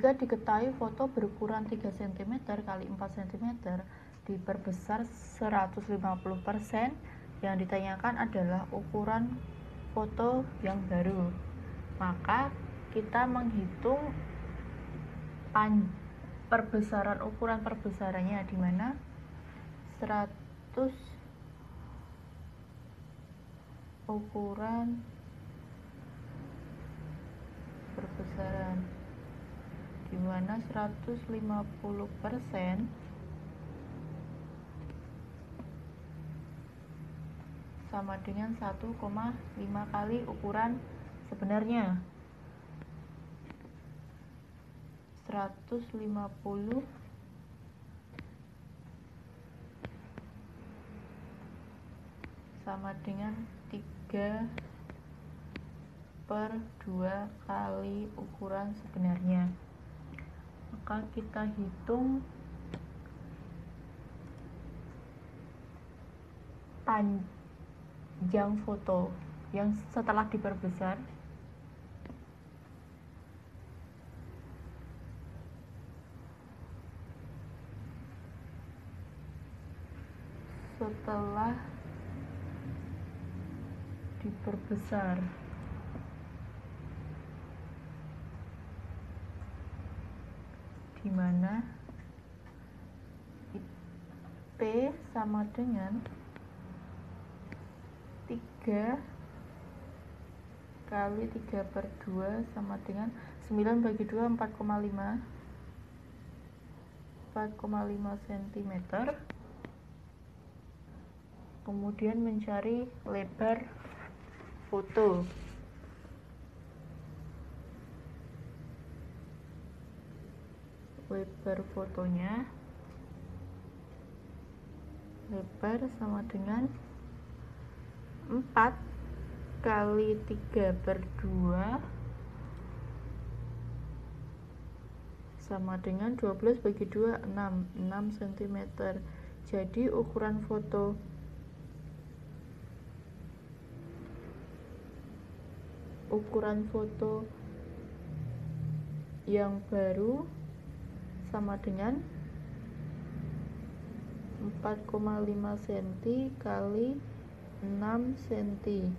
jika diketahui foto berukuran 3 cm kali 4 cm diperbesar 150%, yang ditanyakan adalah ukuran foto yang baru. Maka kita menghitung pan perbesaran ukuran perbesarannya di mana 100 ukuran perbesaran mana 150 persen. Sama dengan 1,5 kali ukuran sebenarnya. 150 sama dengan 3 per 2 kali ukuran sebenarnya maka kita hitung panjang foto yang setelah diperbesar. Setelah diperbesar di mana P sama dengan 3 kali 3 per 2 sama dengan 9 bagi 2 4,5 4,5 cm kemudian mencari lebar foto lebar fotonya. Lebar sama dengan 4 kali 3 per 2 sama dengan 12 bagi 2 6 6 cm jadi ukuran foto ukuran foto yang baru sama dengan 4,5 cm kali 6 cm